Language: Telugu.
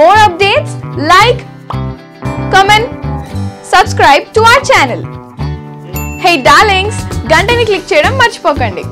more updates, like, comment, subscribe to our channel hey darlings గంటని click చేయడం మర్చిపోకండి.